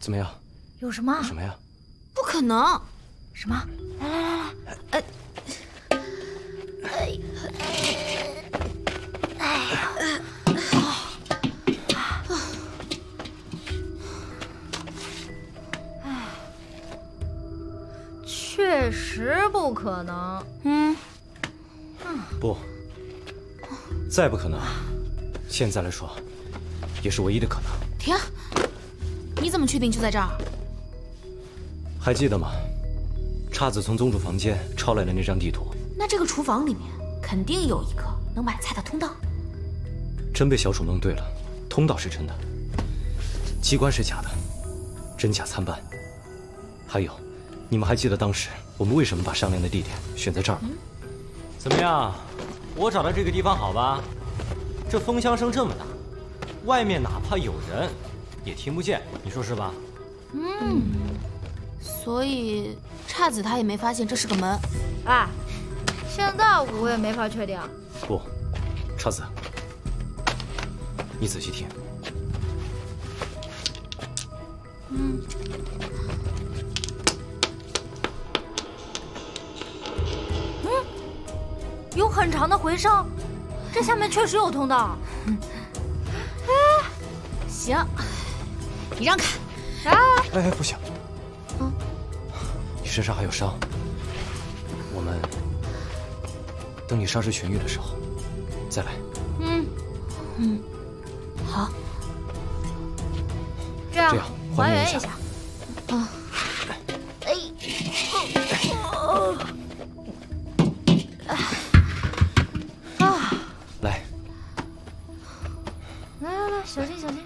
怎么样？有什么？什么呀？不可能！什么？来来来来，哎。确实不可能。嗯，不，再不可能，现在来说，也是唯一的可能。停！你怎么确定就在这儿？还记得吗？叉子从宗主房间抄来的那张地图，那这个厨房里面肯定有一个能买菜的通道。真被小楚弄对了，通道是真的，机关是假的，真假参半。还有，你们还记得当时我们为什么把商量的地点选在这儿吗？怎么样？我找的这个地方好吧？这风箱声这么大，外面哪怕有人也听不见，你说是吧？嗯。所以姹紫她也没发现这是个门。哎，现在我也没法确定。不，姹紫，你仔细听。嗯。嗯，有很长的回声，这下面确实有通道。哎，行，你让开。哎哎，不行。嗯，你身上还有伤，我们等你伤势痊愈的时候再来。嗯嗯，好，这样这样还原一下。啊，来来来，小心小心。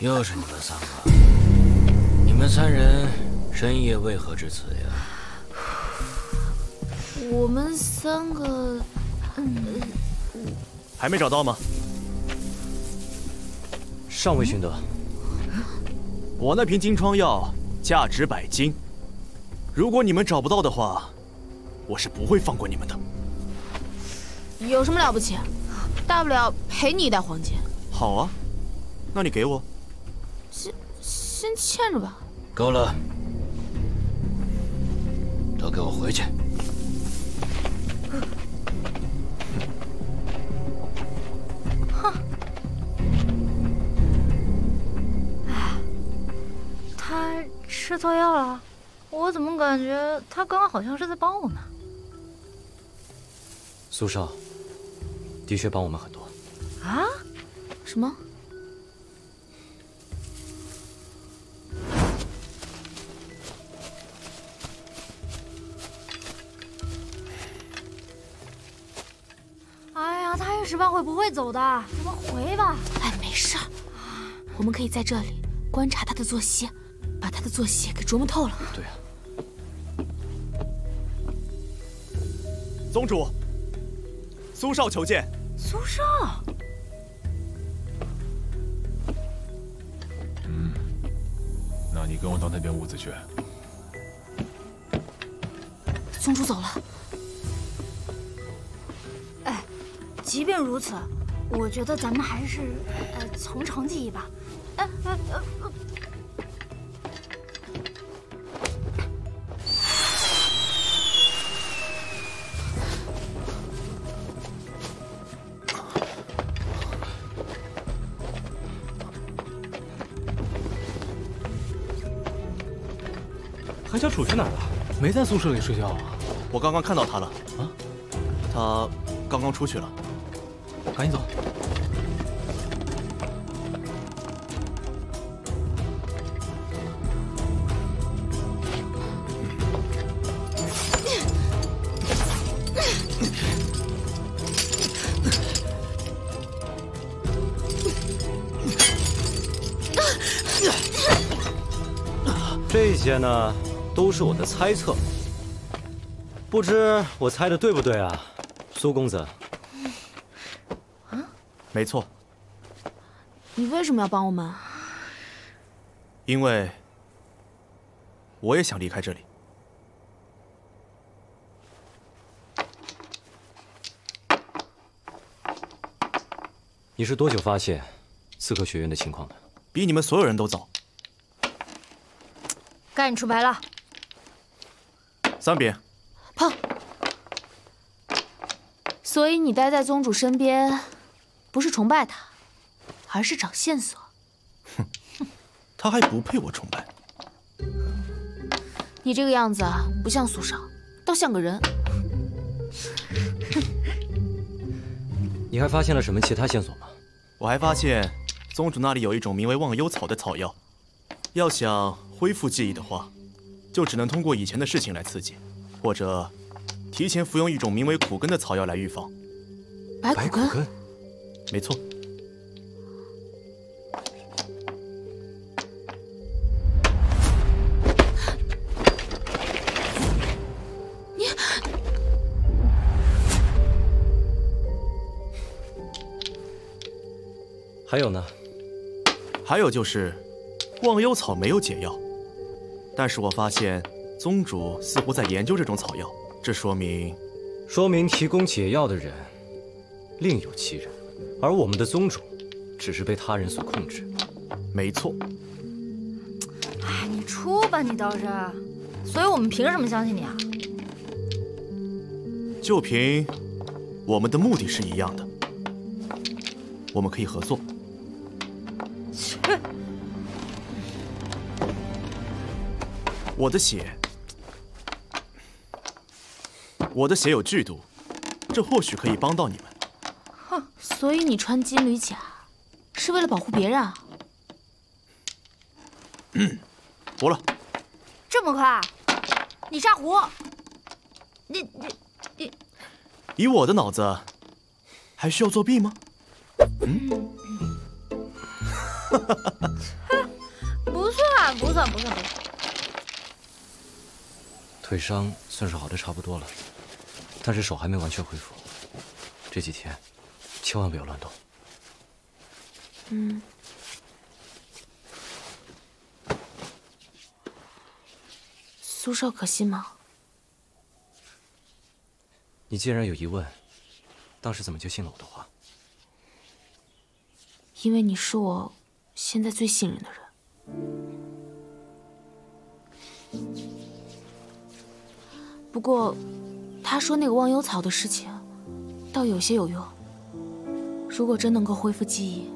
又是你们三个！你们三人深夜为何至此呀？我们三个，嗯，还没找到吗？尚未寻得。我那瓶金疮药价值百金，如果你们找不到的话，我是不会放过你们的。有什么了不起？大不了赔你一袋黄金。好啊，那你给我。先先欠着吧。够了，都给我回去。吃错药了？我怎么感觉他刚刚好像是在帮我们？苏少，的确帮我们很多。啊？什么？哎呀，他一时半会不会走的，我们回吧。哎，没事儿，我们可以在这里观察他的作息，把他的作息给琢磨透了。对啊。宗主，苏少求见。苏少。嗯，那你跟我到那边屋子去。宗主走了。哎即便如此，我觉得咱们还是呃从长计议吧。哎哎呃。韩小楚去哪儿了？没在宿舍里睡觉啊？我刚刚看到他了。啊？他刚刚出去了。赶紧走！这些呢，都是我的猜测，不知我猜的对不对啊，苏公子？啊，没错。你为什么要帮我们？因为我也想离开这里。你是多久发现刺客学院的情况的？比你们所有人都早。该你出牌了。三饼。胖。所以你待在宗主身边，不是崇拜他，而是找线索。哼，他还不配我崇拜。你这个样子不像苏少，倒像个人。你还发现了什么其他线索吗？我还发现宗主那里有一种名为忘忧草的草药，要想恢复记忆的话，就只能通过以前的事情来刺激，或者提前服用一种名为苦根的草药来预防。白苦根，没错。还有呢？还有就是，忘忧草没有解药，但是我发现宗主似乎在研究这种草药，这说明，说明提供解药的人另有其人，而我们的宗主只是被他人所控制。没错。哎，你出吧，你倒是，所以我们凭什么相信你啊？就凭我们的目的是一样的，我们可以合作。我的血，我的血有剧毒，这或许可以帮到你们。哼，所以你穿金缕甲，是为了保护别人啊？嗯，活了。这么快？你沙壶？你你你？以我的脑子，还需要作弊吗？嗯。哈哈哈！不算，不算，不算，不算。腿伤算是好的差不多了，但是手还没完全恢复。这几天千万不要乱动。嗯。苏少可信吗？你既然有疑问，当时怎么就信了我的话？因为你是我现在最信任的人。不过，他说那个忘忧草的事情，倒有些有用。如果真能够恢复记忆，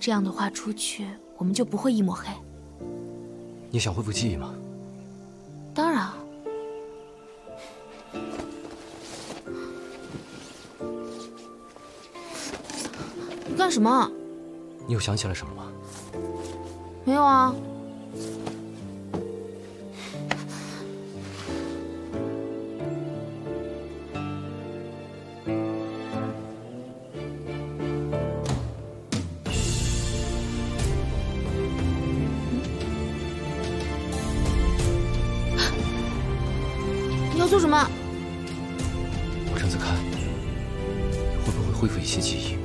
这样的话出去我们就不会一抹黑。你想恢复记忆吗？当然。你干什么？你又想起来什么吗？没有啊。做什么？我正在看，会不会恢复一些记忆。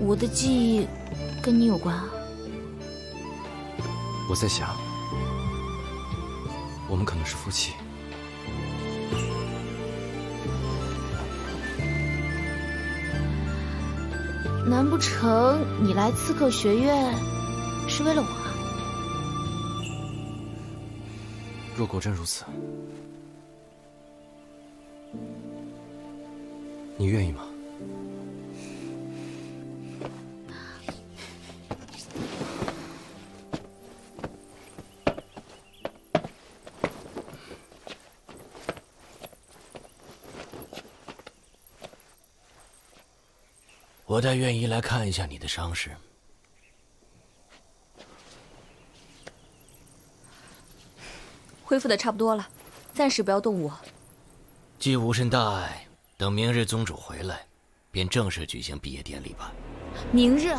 我的记忆跟你有关啊？我在想，我们可能是夫妻。难不成你来刺客学院是为了我？若果真如此，你愿意吗？我倒愿意来看一下你的伤势。恢复的差不多了，暂时不要动我。既无甚大碍，等明日宗主回来，便正式举行毕业典礼吧。明日。